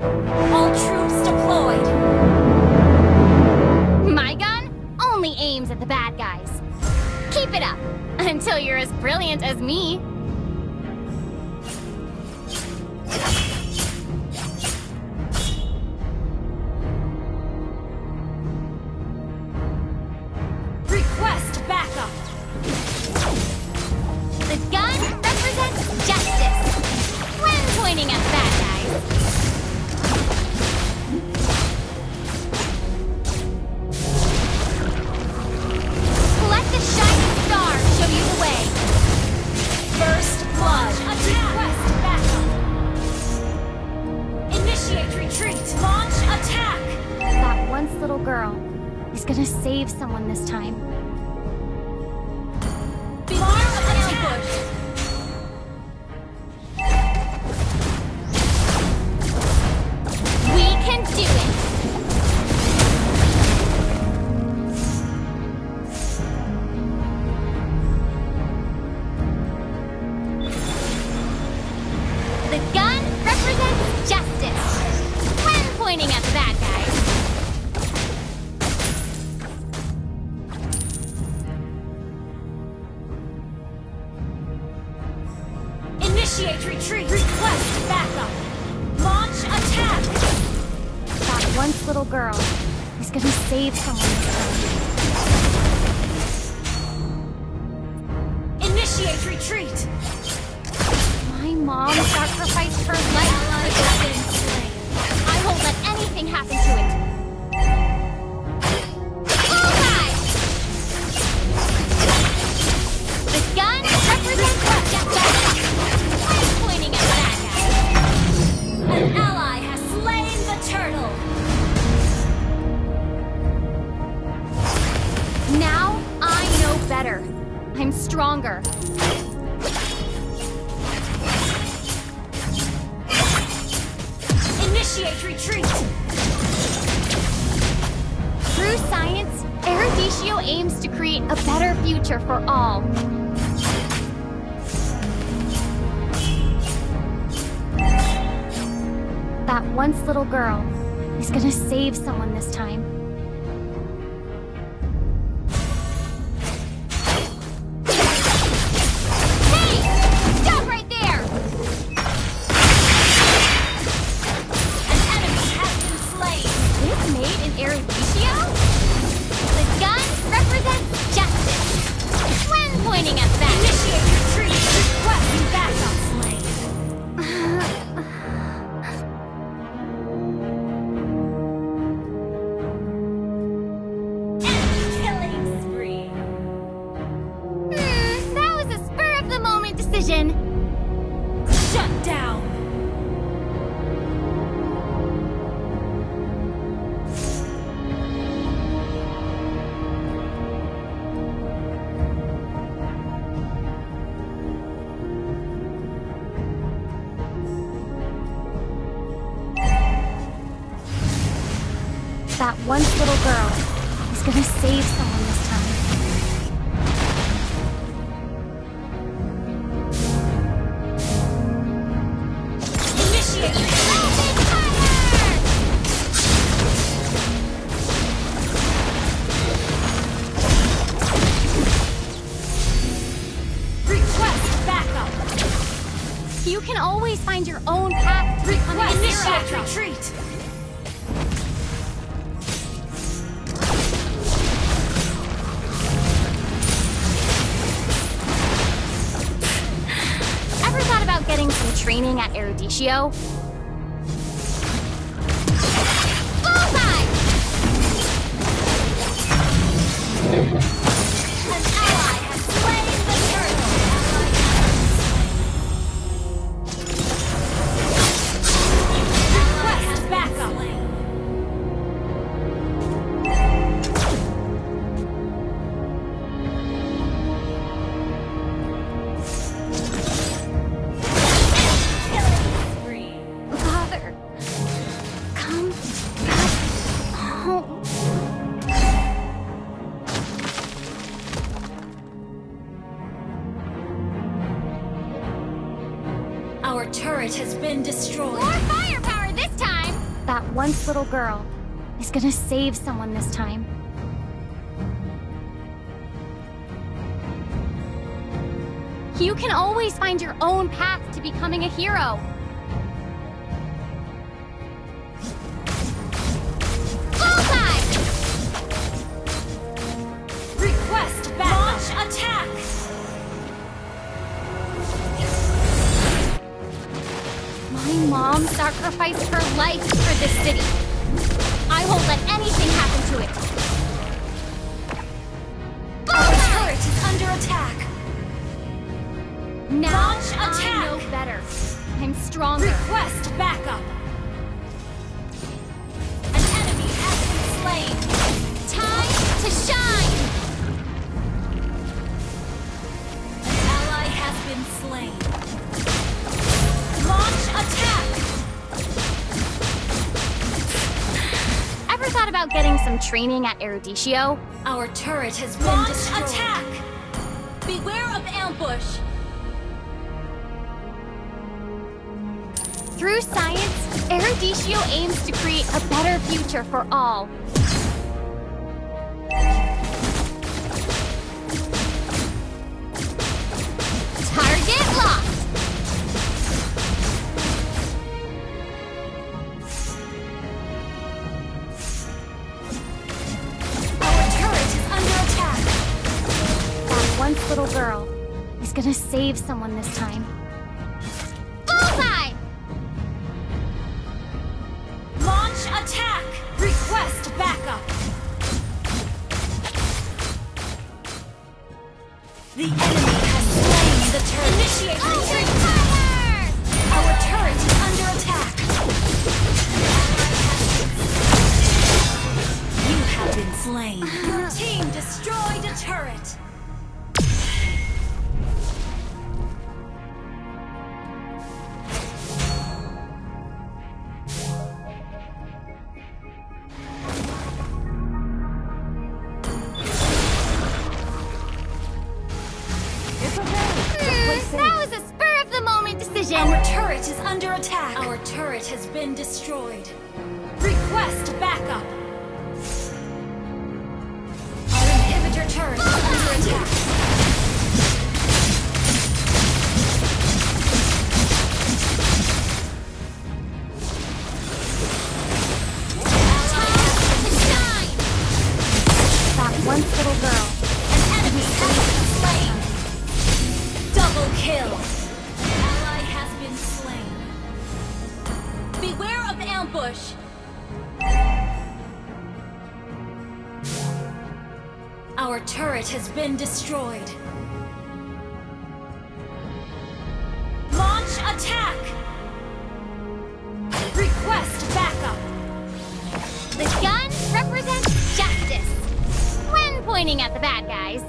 All troops deployed. My gun only aims at the bad guys. Keep it up until you're as brilliant as me. Initiate retreat. Launch attack. That once little girl is gonna save someone this time. Once little girl is gonna save someone. Initiate retreat. My mom sacrificed her life for this. I won't let anything happen to it. Through science, Eruditio aims to create a better future for all. That once little girl is gonna save someone this time. That once little girl is gonna save someone this time. Initiate retreat. Request backup. You can always find your own path to Initiate retreat. Some training at Eruditio? Bullseye! Turret has been destroyed. More firepower this time! That once little girl is gonna save someone this time. You can always find your own path to becoming a hero. Sacrificed her life for this city. I won't let anything happen to it. Our turret is under attack. Now Launch I attack! know better. I'm stronger. Request backup. An enemy has been slain. Time to shine! An ally has been slain. Launch attack. Thought about getting some training at Eruditio? Our turret has been Launch destroyed. attack. Beware of ambush. Through science, Eruditio aims to create a better future for all. Gonna save someone this time. Bullseye! Launch attack. Request backup. The enemy has slain the turret. Initiate retreat. Has been destroyed. Request backup. Our inhibitor turret ambush. Our turret has been destroyed. Launch attack. Request backup. The gun represents justice. When pointing at the bad guys.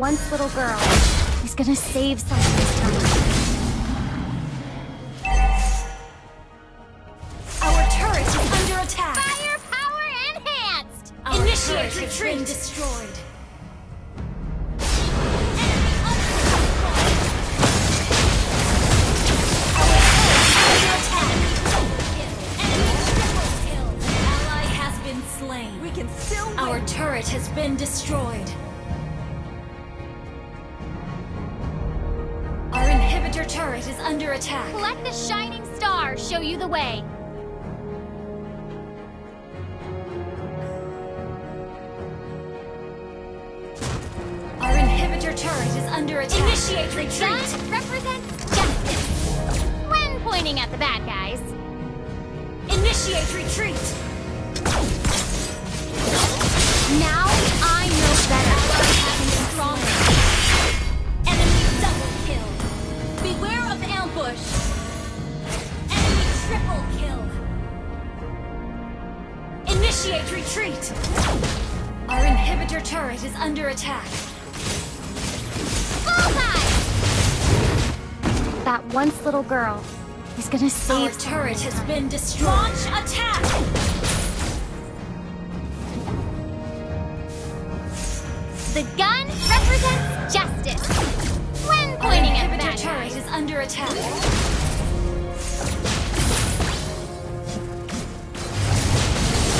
Once little girl He's gonna save someone this time. Our turret is under attack. Firepower enhanced! Our Initiate retreat! been destroyed. We can still win. Our turret has been destroyed. Under attack. Let the shining star show you the way. Our inhibitor turret is under attack. Initiate retreat. Gun represents justice. When pointing at the bad guys. Initiate retreat. Now ambush. Enemy triple kill. Initiate retreat. Our inhibitor turret is under attack. Bullseye! That once little girl is gonna save Our turret has been destroyed. Launch attack! The gun represents justice. Under attack.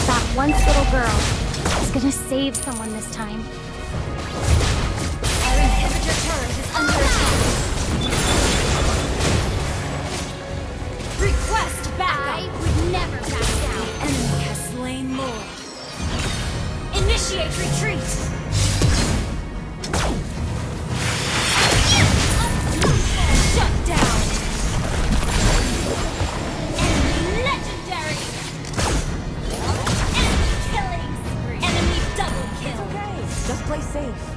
That once little girl is gonna save someone this time. Our inhibitor turret is under attack. Play safe.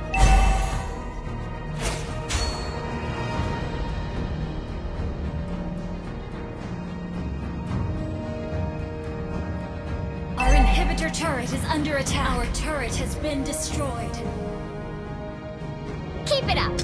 Our inhibitor turret is under attack. Our turret has been destroyed. Keep it up.